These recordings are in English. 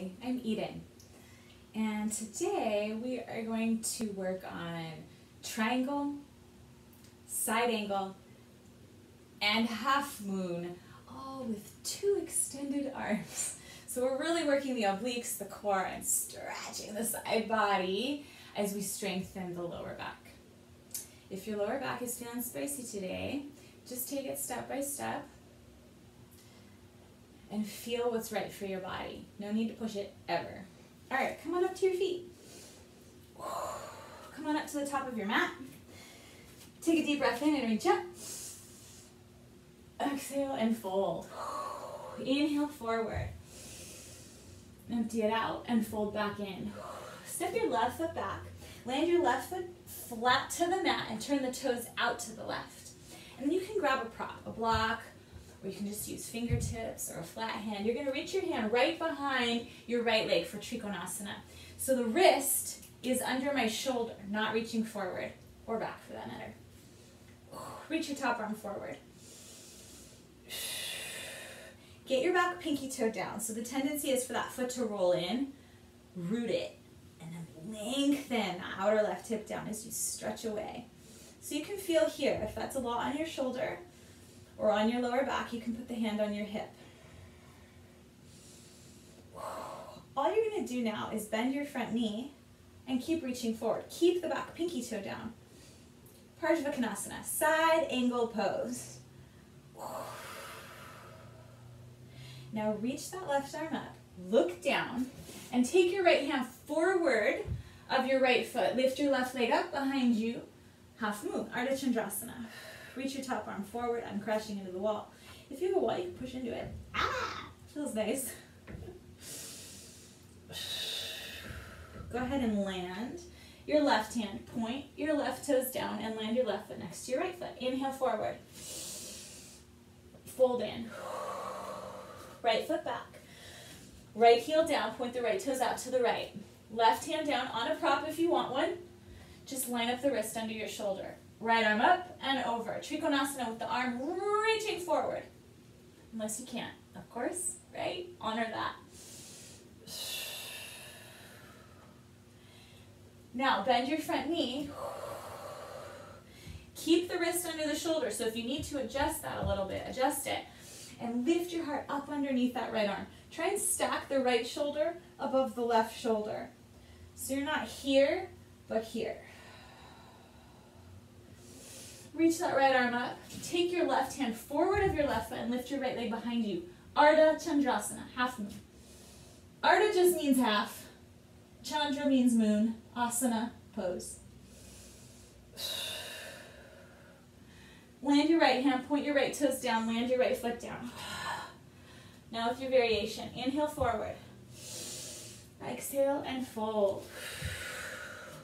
I'm Eden. And today we are going to work on triangle, side angle, and half moon, all with two extended arms. So we're really working the obliques, the core, and stretching the side body as we strengthen the lower back. If your lower back is feeling spicy today, just take it step by step and feel what's right for your body. No need to push it ever. All right, come on up to your feet. Come on up to the top of your mat. Take a deep breath in and reach up. Exhale and fold. Inhale forward. Empty it out and fold back in. Step your left foot back. Land your left foot flat to the mat and turn the toes out to the left. And then you can grab a prop, a block, or you can just use fingertips or a flat hand. You're gonna reach your hand right behind your right leg for Trikonasana. So the wrist is under my shoulder, not reaching forward or back for that matter. Reach your top arm forward. Get your back pinky toe down. So the tendency is for that foot to roll in, root it, and then lengthen the outer left hip down as you stretch away. So you can feel here, if that's a lot on your shoulder, or on your lower back, you can put the hand on your hip. All you're to do now is bend your front knee and keep reaching forward. Keep the back pinky toe down. Parsvakonasana, side angle pose. Now reach that left arm up, look down, and take your right hand forward of your right foot. Lift your left leg up behind you, half moon, Ardha Chandrasana. Reach your top arm forward. I'm crashing into the wall. If you have a wall, you can push into it. Ah! Feels nice. Go ahead and land. Your left hand, point your left toes down and land your left foot next to your right foot. Inhale forward. Fold in. Right foot back. Right heel down, point the right toes out to the right. Left hand down on a prop if you want one. Just line up the wrist under your shoulder. Right arm up and over. Trikonasana with the arm reaching forward. Unless you can't, of course, right? Honor that. Now, bend your front knee. Keep the wrist under the shoulder. So if you need to adjust that a little bit, adjust it. And lift your heart up underneath that right arm. Try and stack the right shoulder above the left shoulder. So you're not here, but here. Reach that right arm up. Take your left hand forward of your left foot and lift your right leg behind you. Ardha Chandrasana, half moon. Ardha just means half. Chandra means moon. Asana, pose. Land your right hand, point your right toes down, land your right foot down. Now with your variation, inhale forward. Exhale and fold.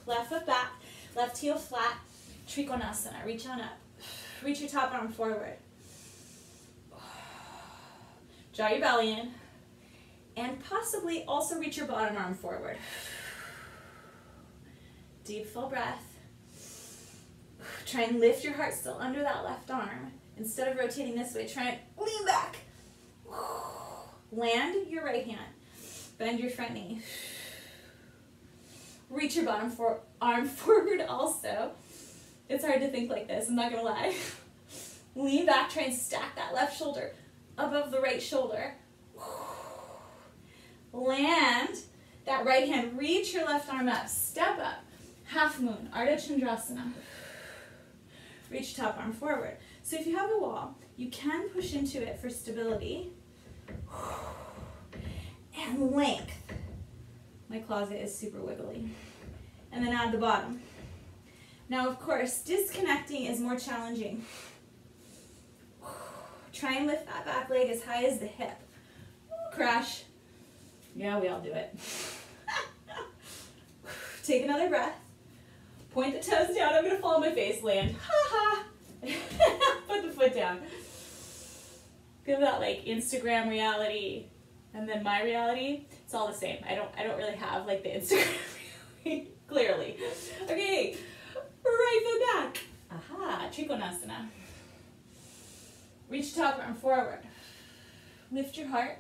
Left foot back, left heel flat, Trikonasana, reach on up. Reach your top arm forward. Draw your belly in. And possibly also reach your bottom arm forward. Deep full breath. Try and lift your heart still under that left arm. Instead of rotating this way, try and lean back. Land your right hand. Bend your front knee. Reach your bottom for arm forward also. It's hard to think like this, I'm not gonna lie. Lean back, try and stack that left shoulder above the right shoulder. Land that right hand, reach your left arm up, step up, half moon, Ardha Chandrasana. Reach top arm forward. So if you have a wall, you can push into it for stability and length. My closet is super wiggly. And then add the bottom. Now, of course, disconnecting is more challenging. Try and lift that back leg as high as the hip. Crash. Yeah, we all do it. Take another breath. Point the toes down. I'm going to fall on my face. Land. Ha ha. Put the foot down. Give that like Instagram reality and then my reality. It's all the same. I don't I don't really have like the Instagram reality, clearly. Okay right foot back. Aha, Trikonasana. Reach top arm forward. Lift your heart.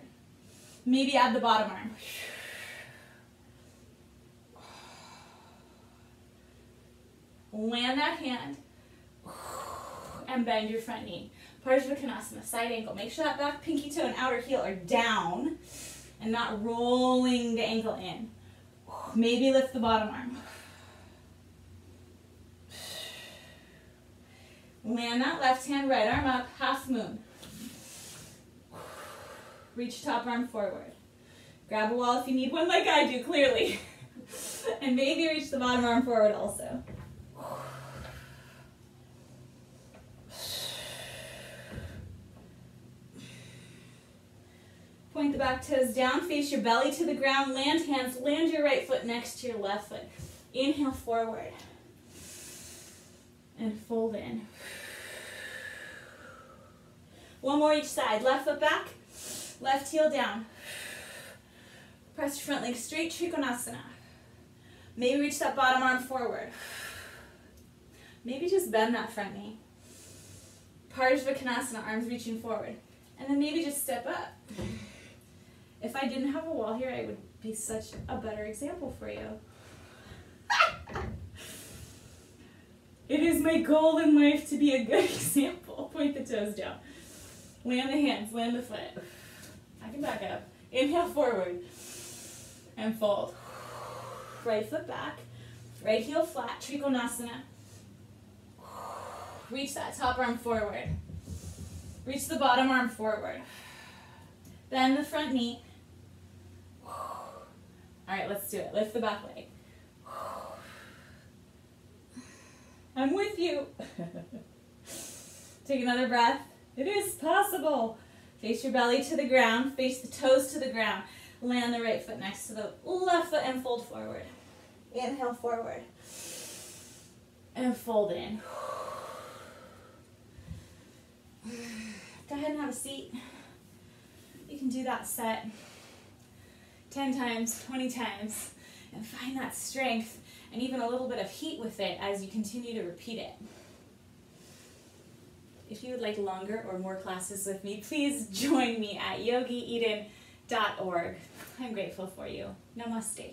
Maybe add the bottom arm. Land that hand and bend your front knee. Parsvakonasana, side angle. Make sure that back pinky toe and outer heel are down and not rolling the ankle in. Maybe lift the bottom arm. Land that left hand, right arm up, half moon. Reach top arm forward. Grab a wall if you need one like I do, clearly. and maybe reach the bottom arm forward also. Point the back toes down, face your belly to the ground, land hands, land your right foot next to your left foot. Inhale forward. And fold in. One more each side. Left foot back, left heel down. Press your front leg straight, Trikonasana. Maybe reach that bottom arm forward. Maybe just bend that front knee. Parsvakonasana, arms reaching forward. And then maybe just step up. If I didn't have a wall here, I would be such a better example for you. it is my goal in life to be a good example. Point the toes down. Land the hands, land the foot. I can back up. Inhale forward and fold. Right foot back, right heel flat, Trikonasana. Reach that top arm forward. Reach the bottom arm forward. Bend the front knee. All right, let's do it. Lift the back leg. I'm with you. Take another breath. It is possible. Face your belly to the ground. Face the toes to the ground. Land the right foot next to the left foot and fold forward. Inhale forward. And fold in. Go ahead and have a seat. You can do that set 10 times, 20 times, and find that strength and even a little bit of heat with it as you continue to repeat it. If you would like longer or more classes with me, please join me at yogieden.org. I'm grateful for you. Namaste.